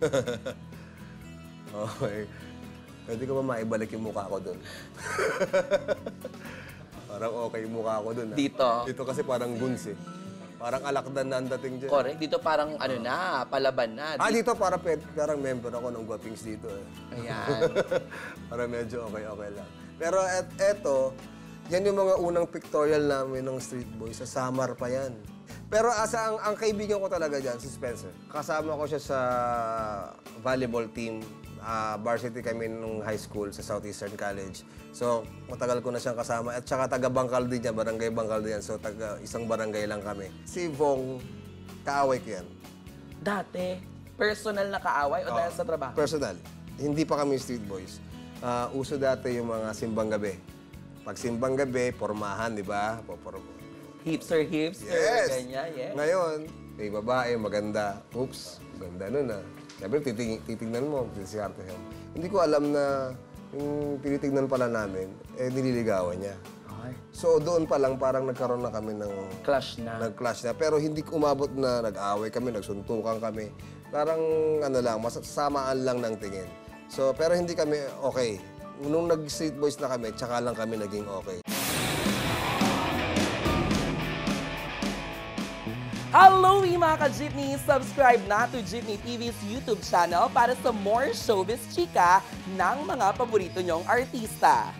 okay. Pwede ko ba maibalik yung mukha ko doon? parang okay yung mukha ko doon. Dito? Dito kasi parang guns eh. Parang alakdan na ang dating dyan. Correct. Dito parang ano na, palaban na. Ah, dito para pet, parang member ako ng Guapings dito eh. Ayan. para medyo okay-okay lang. Pero et, eto, yan yung mga unang pictorial namin ng Street Boys. Sa Samar pa yan. Pero asa ang, ang kaibigan ko talaga dyan, si Spencer. Kasama ko siya sa volleyball team. Ah, varsity kami nung high school sa Southeastern College. So, matagal ko na siyang kasama. At saka taga Bangkal din niya, barangay Bangkal din yan. So, taga isang barangay lang kami. Si Vong, kaaway ko yan. Dati, personal na kaaway o dahil sa trabaho? Personal. Hindi pa kami street boys. Ah, uso dati yung mga simbang gabi. Pag simbang gabi, pormahan, di ba? Popor- Hipster, hipster, Yes! ganyan, yes. Ngayon, may babae, maganda. Oops, ganda nun ah. Siyempre, titing, titignan mo, discarte mo. Hindi ko alam na yung tinitignan pala namin, eh, nililigawan niya. Ay, So, doon pa lang parang nagkaroon na kami ng clash na. nag-clash na. Pero hindi umabot na nag-away kami, nagsuntukan kami. Parang ano lang, masasamaan lang ng tingin. So, pero hindi kami okay. Nung nag-street boys na kami, tsaka lang kami naging okay. Hello mga ka-Jeepney! Subscribe na to Jeepney TV's YouTube channel para sa more showbiz chika ng mga paborito nyong artista.